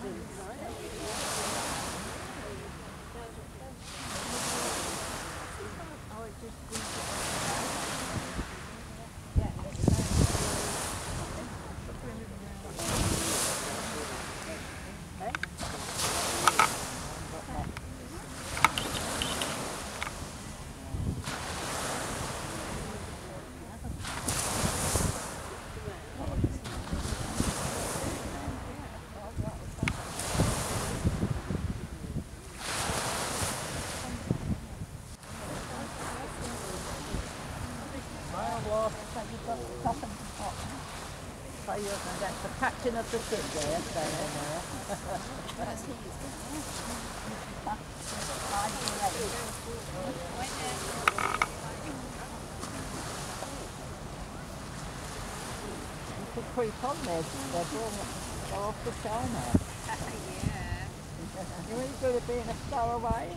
happens. ちの時ってやったよね。to creep on this. They're all, they're off the show now. yeah. you ain't good at being a stowaway.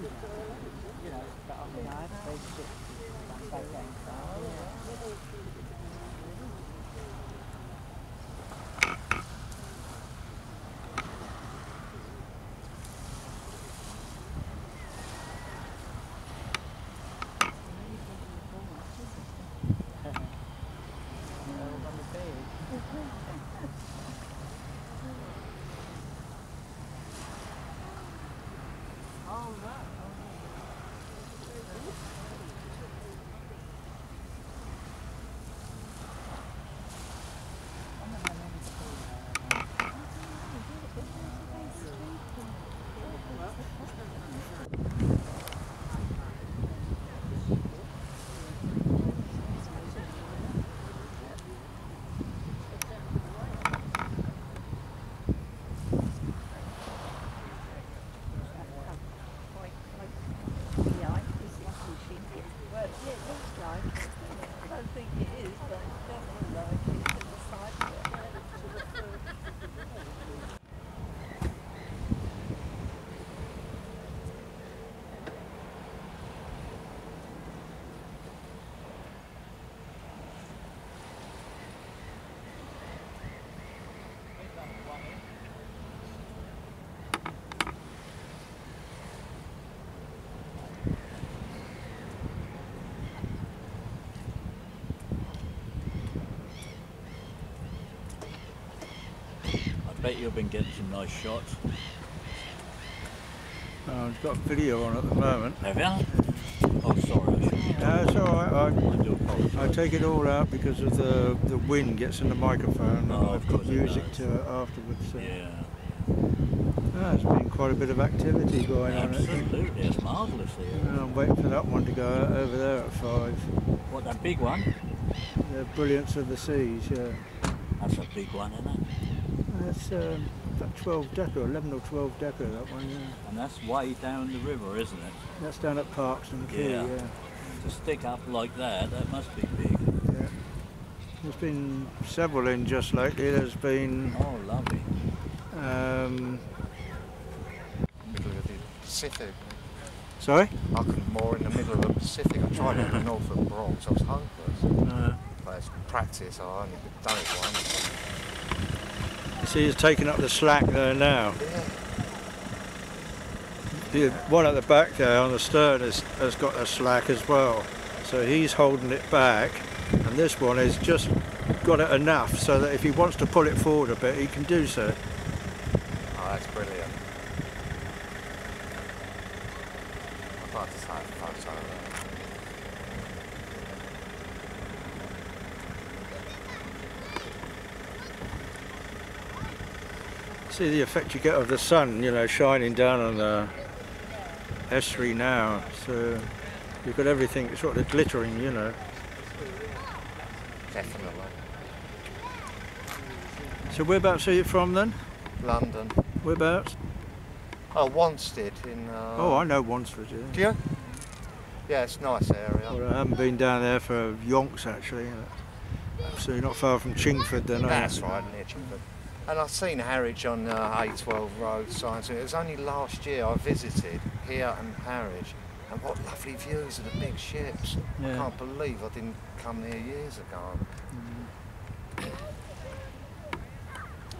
behind you. Bet you've been getting some nice shots. Oh, I've got video on at the moment. Have you? Oh, sorry. No, it's all right. I, I, take it all out because of the the wind gets in the microphone. Oh, and I've got music to it afterwards. So. Yeah. Ah, there's been quite a bit of activity going on. Absolutely, it's marvellous here. And I'm waiting for that one to go over there at five. What, that big one? The Brilliance of the Seas, yeah. That's a big one, isn't it? That's um, about 12 decker, 11 or 12 decker. That one. Yeah, And that's way down the river, isn't it? that's down at Parkston Quay. Yeah. yeah. To stick up like that, that must be big. Yeah. There's been several in just lately. There's been Oh, lovely. um, middle of the Pacific. sorry. I couldn't moor in the middle of the Pacific. I tried it in the Norfolk Broads. I was hopeless. Uh, But it's practice. I only done it once. See, he's taking up the slack there now. The one at the back there on the stern has, has got a slack as well. So he's holding it back, and this one has just got it enough so that if he wants to pull it forward a bit, he can do so. Oh, that's brilliant. I'd like to take a photo of that. See the effect you get of the sun, you know, shining down on the estuary now. So you've got everything sort of glittering, you know. Definitely. So whereabouts are you from then? London. Whereabouts? Oh, Wanstead in. Uh, Oh, I know Wansford, yeah. Do you? Yeah, it's a nice area. Well, I haven't been down there for yonks actually. So you're not far from Chingford then, are you? That's right, near Chingford. And I've seen Harwich on uh, A12 road signs. It was only last year I visited here and Harwich, and what lovely views of the big ships. I can't believe I didn't come here years ago.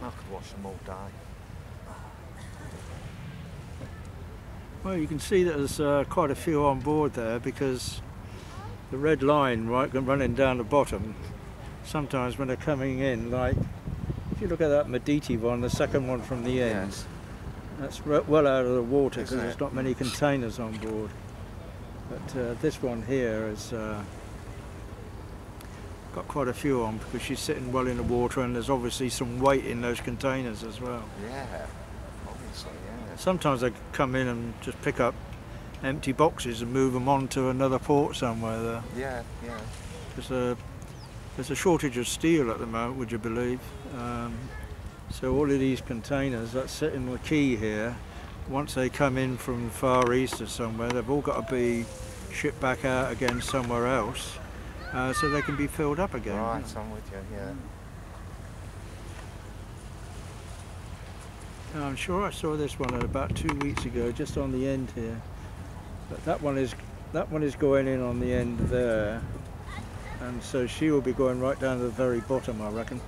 I could watch them all day. Well, you can see that there's uh, quite a few on board there because the red line right running down the bottom. Sometimes when they're coming in, like you look at that Medici one, the second one from the end, Yes. that's well out of the water because there's not many containers on board. But uh, this one here has uh, got quite a few on because she's sitting well in the water and there's obviously some weight in those containers as well. Yeah. Obviously, yeah. Sometimes they come in and just pick up empty boxes and move them on to another port somewhere there. Yeah, yeah. There's a, there's a shortage of steel at the moment, would you believe? Um, so all of these containers that sit in the quay here, once they come in from Far East or somewhere, they've all got to be shipped back out again somewhere else uh, so they can be filled up again. Right, I'm with you, yeah. I'm sure I saw this one about two weeks ago, just on the end here. But that one is that one is going in on the end there, and so she will be going right down to the very bottom, I reckon.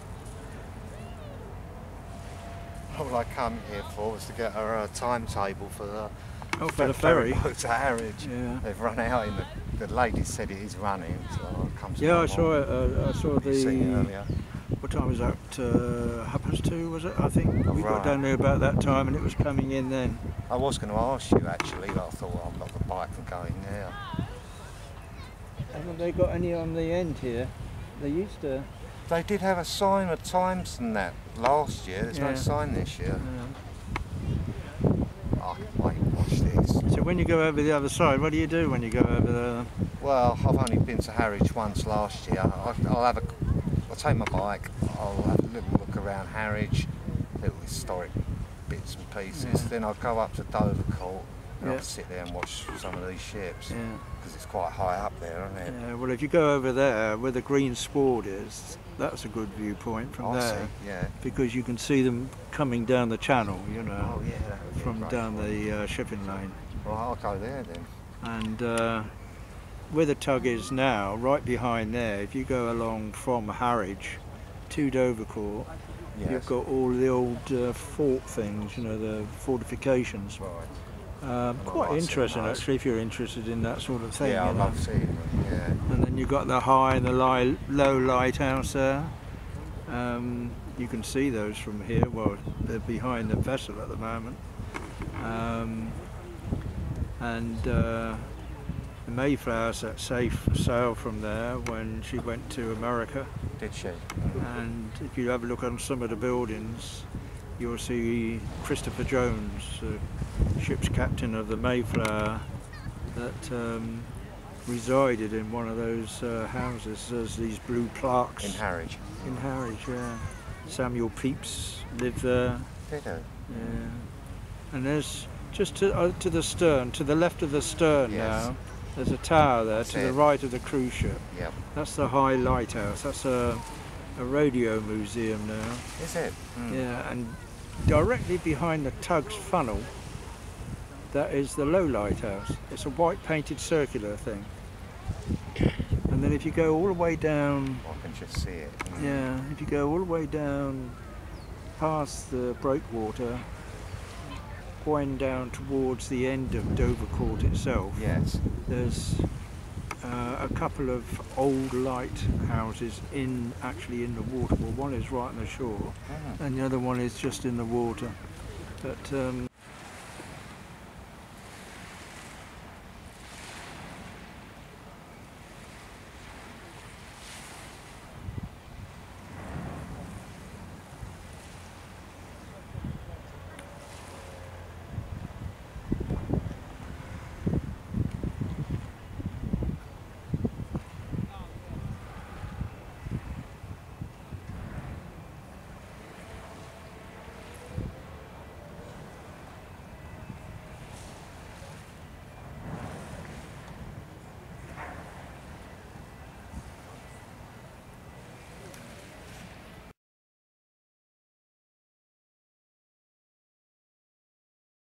All I come here for was to get her a timetable for the Oh, for the ferry. boat to Harwich. Yeah. They've run out in the, the lady said it is running, so I'll come Yeah, I saw it. Uh, I saw You seen it the. What time was that? Uh, half past two, was it? I think we got down there about that time, and it was coming in then. I was going to ask you actually, but I thought well, I'm not the bike and going there. Haven't they got any on the end here? They used to. They did have a sign of times and that last year. There's Yeah. no sign this year. Uh, I can wait watch this. so when you go over the other side, what do you do when you go over there? Well, I've only been to Harwich once last year. I'll, I'll have a, I'll take my bike. I'll have a little look around Harwich, little historic bits and pieces. Yeah. Then I'll go up to Dover Court and Yeah. I'll sit there and watch some of these ships Yeah. because it's quite high up there, isn't it? Yeah, well, if you go over there where the green sward is, that's a good viewpoint from I there see. Yeah. because you can see them coming down the channel, you know, Oh yeah. that would be a from down one. the uh, shipping lane. Well, I'll go there then. And uh, where the tug is now, right behind there, if you go along from Harwich to Dovercourt, Yes. you've got all the old uh, fort things, you know, the fortifications. Right. Um, quite interesting, actually, if you're interested in that sort of thing. yeah, I know. love seeing them. Yeah. And then you've got the high and the li- low lighthouse there. Um, you can see those from here. Well, they're behind the vessel at the moment. Um, and uh, the Mayflower set safe sail from there when she went to America. Did she? And if you have a look on some of the buildings, you'll see Christopher Jones, uh, ship's captain of the Mayflower, that um, resided in one of those uh, houses. There's these blue plaques In Harwich. in Harwich. Yeah, Samuel Pepys lived there. He? Yeah, and there's just to, uh, to the stern, to the left of the stern Yes. now. There's a tower there That's to the right of the cruise ship. Yep. That's the High Lighthouse. That's a, a radio museum now. Is it? Mm. Yeah, and directly behind the tug's funnel, that is the Low Lighthouse. It's a white painted circular thing. And then if you go all the way down, I can just see it. Yeah, if you go all the way down past the breakwater, going down towards the end of Dover Court itself, Yes. there's uh, a couple of old lighthouses in actually in the water. Well, one is right on the shore, Mm. and the other one is just in the water. But um,